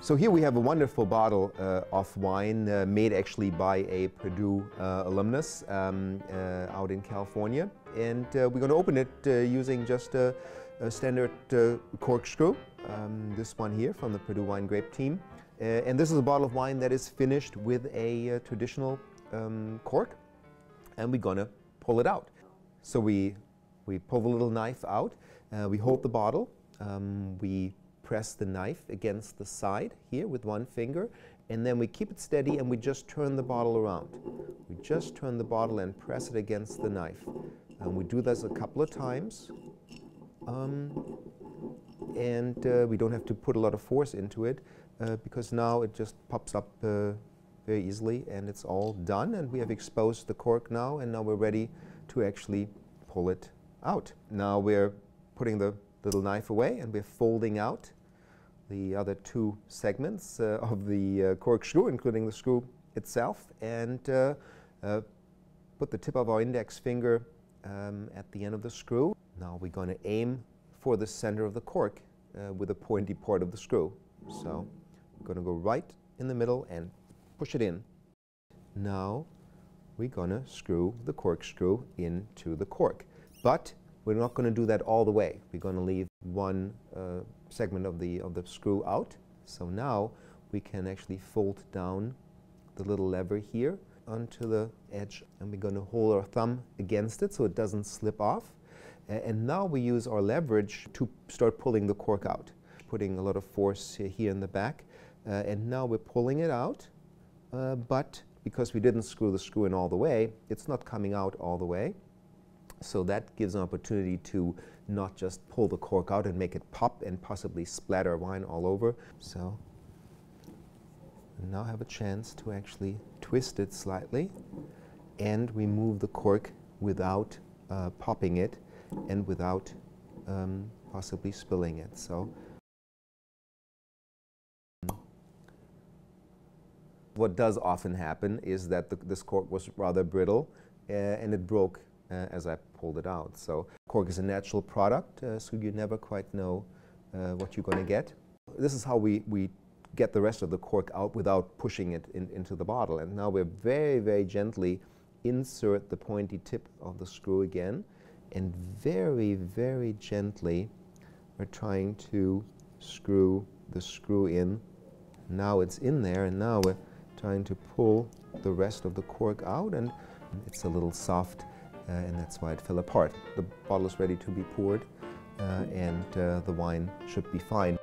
So here we have a wonderful bottle uh, of wine uh, made actually by a Purdue uh, alumnus um, uh, out in California. And uh, we're going to open it uh, using just a, a standard corkscrew. Um, this one here from the Purdue Wine Grape team. and this is a bottle of wine that is finished with a traditional um, cork. And we're going to pull it out. So we, we pull the little knife out, we hold the bottle, um, we press the knife against the side here with one finger and then we keep it steady and we just turn the bottle around. We just turn the bottle and press it against the knife. And we do this a couple of times. Um, and uh, we don't have to put a lot of force into it uh, because now it just pops up uh, very easily and it's all done and we have exposed the cork now and now we're ready to actually pull it out. Now we're putting the little knife away and we're folding out the other two segments uh, of the uh, corkscrew, including the screw itself, and uh, put the tip of our index finger um, at the end of the screw. Now we're going to aim for the center of the cork with the pointy part of the screw. So we're going to go right in the middle and push it in. Now we're going to screw the corkscrew into the cork. But we're not going to do that all the way. We're going to leave one uh, segment of the, of the screw out. So now we can actually fold down the little lever here onto the edge and we're going to hold our thumb against it so it doesn't slip off. and now we use our leverage to start pulling the cork out, putting a lot of force here in the back. Uh, and now we're pulling it out, uh, but because we didn't screw the screw in all the way, it's not coming out all the way. So that gives an opportunity to not just pull the cork out and make it pop and possibly splatter wine all over. So now have a chance to actually twist it slightly and remove the cork without uh, popping it and without um, possibly spilling it. So what does often happen is that the, this cork was rather brittle uh, and it broke uh, as I pulled it out. So cork is a natural product, uh, so you never quite know uh, what you're going to get. This is how we, we get the rest of the cork out without pushing it in, into the bottle. And now we're very, very gently insert the pointy tip of the screw again and very, very gently we're trying to screw the screw in. Now it's in there and now we're trying to pull the rest of the cork out and it's a little soft and that's why it fell apart. The bottle is ready to be poured uh, and uh, the wine should be fine.